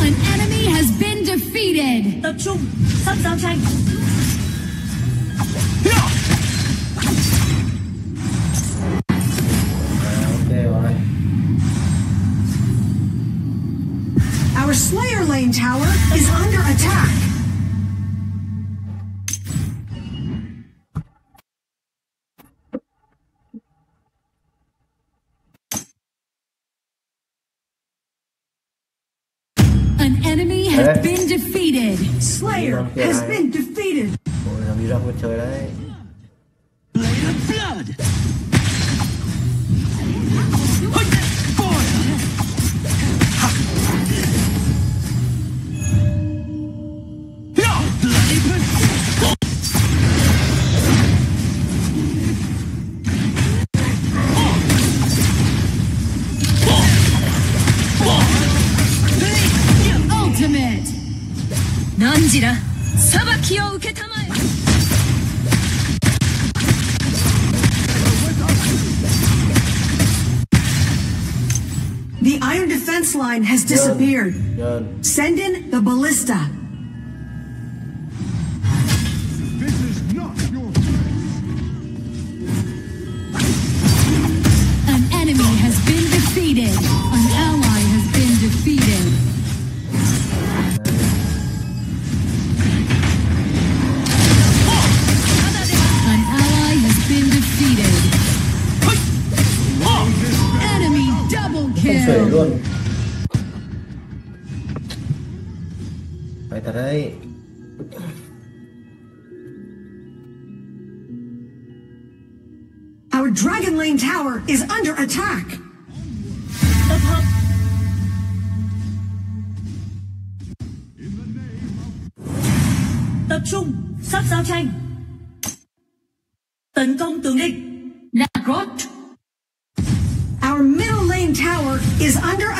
An enemy has been defeated. Our Slayer Lane Tower is under attack. An enemy has eh? been defeated. Slayer has been defeated. Eh. The iron defense line has disappeared. Send in the ballista. luôn phải thật đấy Our Dragon Lane Tower is under attack. Tập trung, sắp giao tranh. Tấn công tướng địch. Là Grot. is under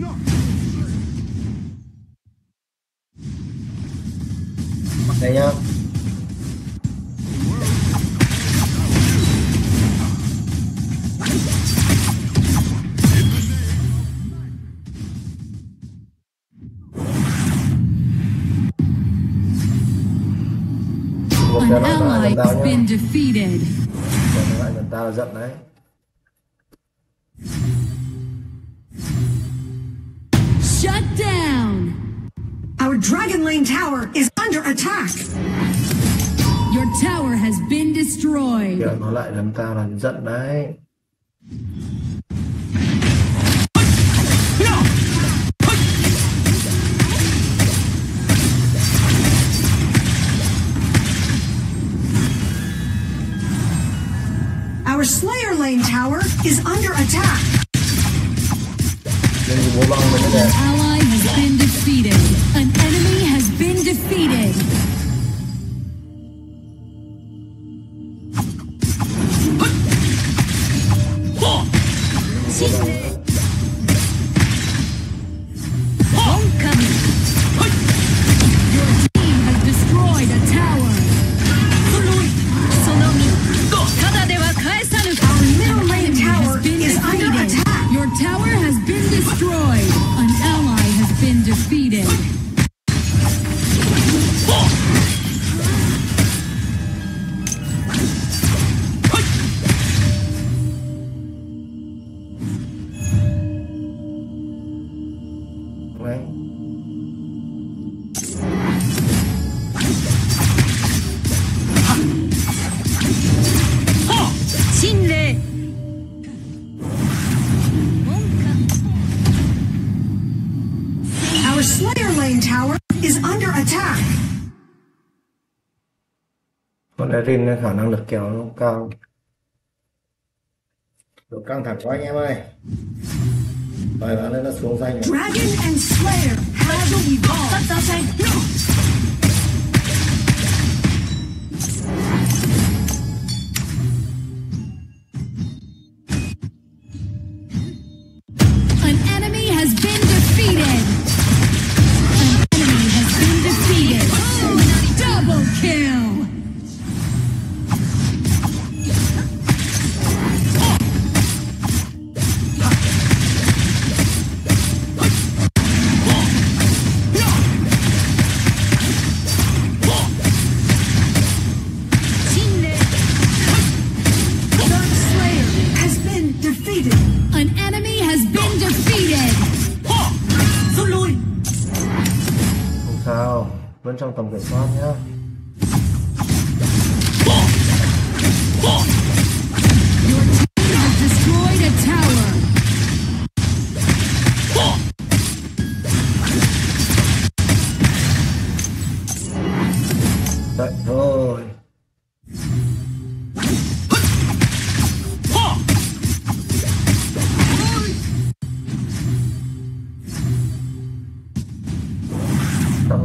mặt đây nhá An ally has been defeated. Lại giận đấy. Shut down! Our Dragon Lane Tower is under attack! Your tower has been destroyed! Giờ nó lại làm ta làm giận đấy. Our Slayer Lane Tower is under attack. An ally has been defeated. An enemy has been defeated. Đấy. Our Slayer Erin khả năng lực kéo nó cao. Độ căng thẳng quá anh em ơi. Dragon and Slayer have evolved. vẫn trong tầm kiểm soát nhá Đấy,